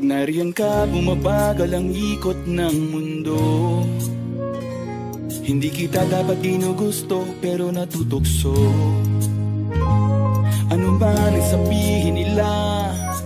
nariyan ka, bumabagal ang ikot ng mundo. Hindi kita dapat ginugusto, pero natutukso. Ano man ang sabihin nila?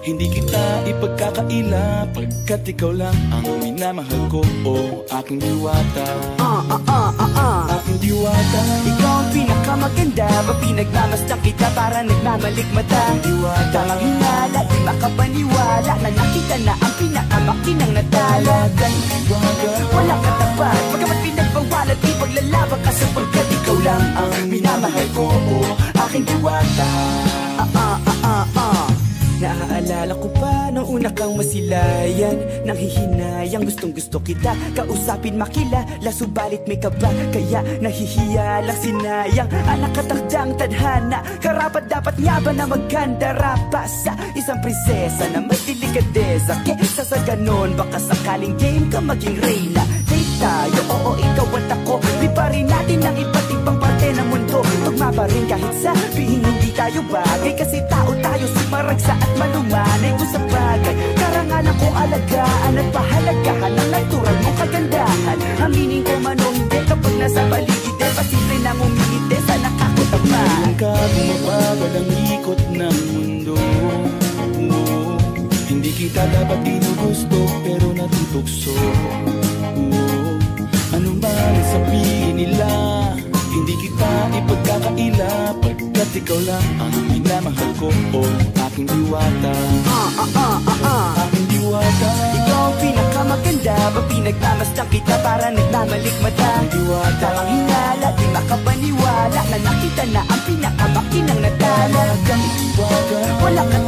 Hindi kita ipagkakaila Pagkat ikaw lang ang minamahal ko O aking diwata Ah, ah, ah, ah, ah diwata Ikaw ang pinakamaganda Mapinagmamasdan kita para nagmamalikmata Aking diwata Tamang hinala, di makapaniwala Na nakita na ang pinakamakinang natala. Talagang diwata Walang katapat Pagkamat pinagbawalan Di paglalaban ka sapagkat ikaw lang ang minamahal ko. Aking diwata una kang masilayan Nang hihinayang gustong gusto kita. Kausapin makilala subalit may kaba. Kaya nahihiya lang sinayang Anak katakdang tadhana. Karapat dapat nga ba na magkandara pa Sa isang prinsesa na may delikadesa. Kesa sa ganon baka sakaling game ka maging reyna. Date tayo, oo ikaw at ako. Liparin natin ang iba't ibang parte ng mundo. Tugma pa rin kahit sabihin hindi tayo bagay. Kasi tao tayo sumaragsa at malumanay Oo, Ano man ang sabihin nila Hindi kita ipagkakaila. Pagkat ikaw lang ang minamahal ko O aking diwata. Ah, ah, ah, ah, ah Aking diwata. Ikaw ang pinakamaganda Pag pinagmamasdan kita para nagmamalikmata Aking diwata. Tamang hinala, di makapaniwala Na nakita na ang pinakamakinang natala. Talagang diwata. Walang katapat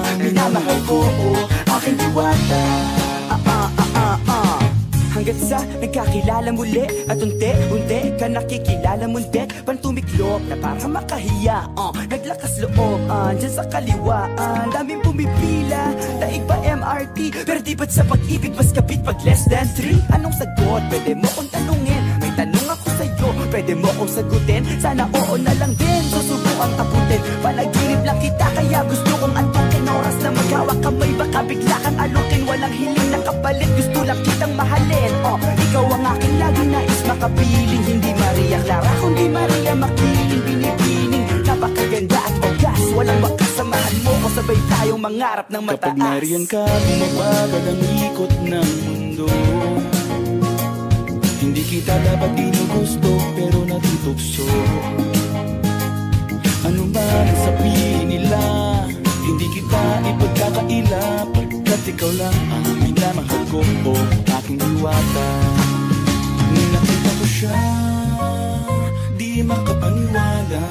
ang minamahal ko Aking diwata Ah, ah, ah, ah, ah Hanggat sa nagkakilala muli At unti-unti ka nakikilala mundi. Pantumiklop na para makahiya uh, Naglakas loob uh, dyan sa kaliwaan Daming pumipila Daig pa MRT Pero di ba't sa pag-ibig mas kapit pag less than 3 Anong sagot? Pwede mo kong tanungin. May tanong ako sa'yo Pwede mo kong sagutin. Sana oo na lang din Susubukan taputin. Panaginip lang kita Kaya gusto mangarap ng mataas. Kapag nariyan ka, bumabagal ang ikot ng mundo. Hindi kita dapat ginugusto pero natutukso Ano man ang sabihin nila? Hindi kita ipagkakaila Pagkat ikaw lang ang minamahal ko. O aking diwata Nung nakita ko siya Di makapaniwala.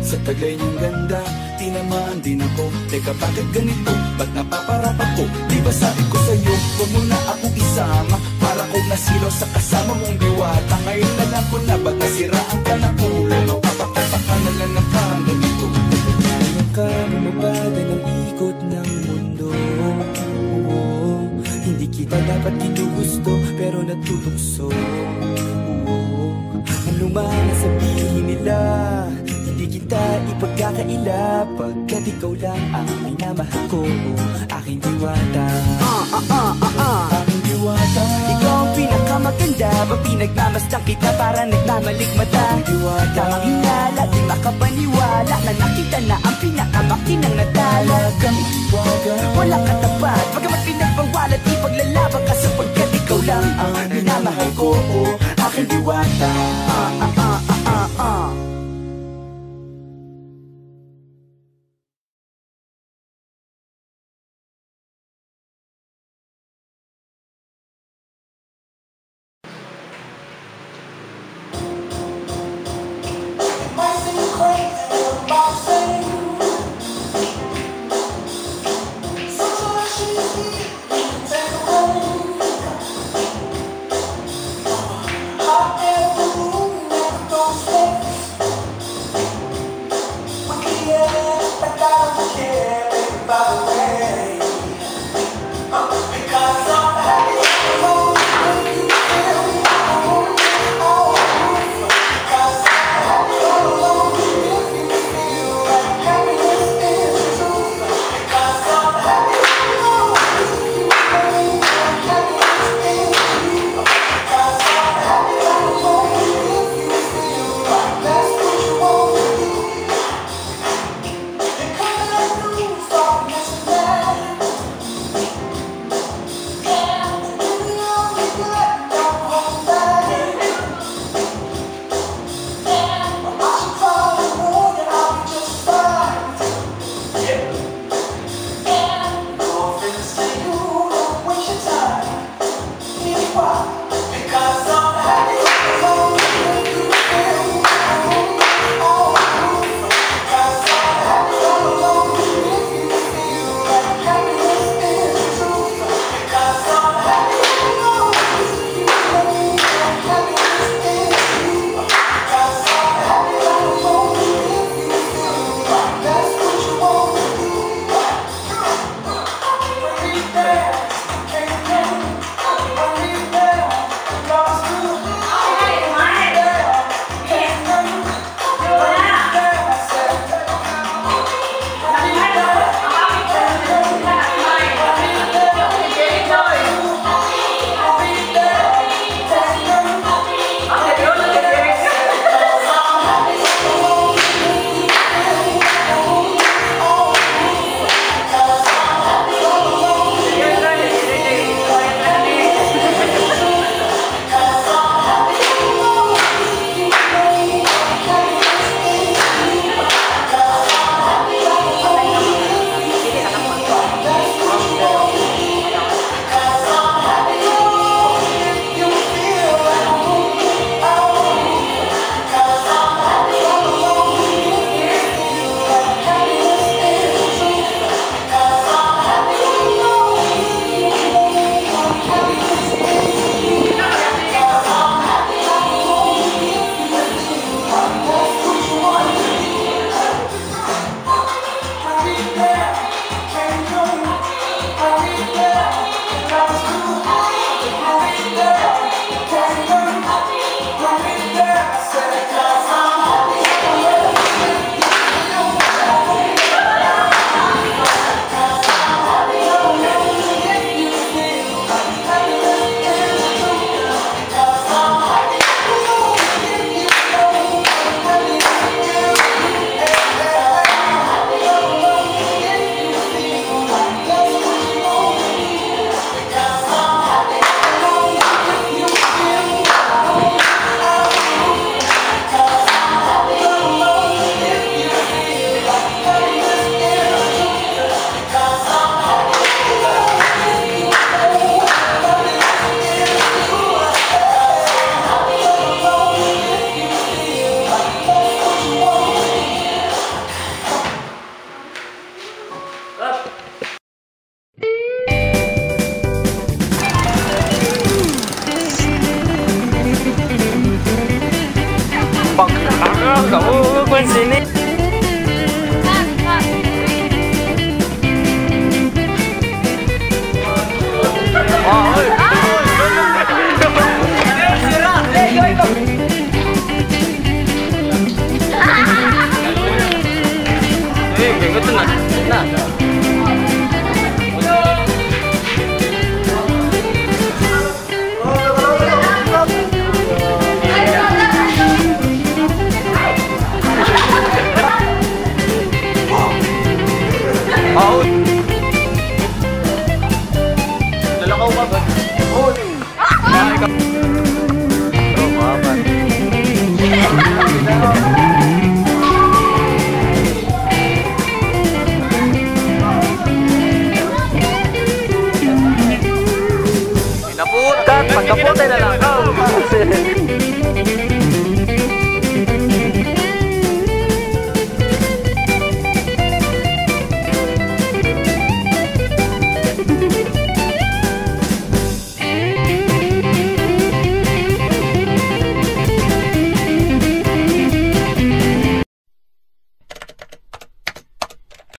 Sa taglay niyang ganda Tinamaan din ako. Teka bakit ganito? Ba't napaparap ako? Di ba sabi ko sa'yo Huwag mo na akong isama. Para kong nasilaw sa kasama mong diwata Ngayon na lang ko na Ba't nasiraan ka na ulo Mapapapaka na lang ng parang ganito Ngayon ka bumabagal ang ikot ng mundo. Oo, Hindi kita dapat ginugusto pero natutukso Oo, Ano man sabihin nila ipagkakaila Pagkat ikaw lang ang minamahal ko. Aking diwata. Ah, ah, ah, ah, ah Aking diwata. Ikaw ang pinakamaganda Pag pinagmamasdan kita para nagmamalikmata? Diwata. Tamang hinala, di makapaniwala Na nakita na ang pinakamakinang natala Talagang diwata Walang katapat Pagkamat pinagbawalan Di paglalaban ka sapagkat ikaw lang ang minamahal ko. Aking diwata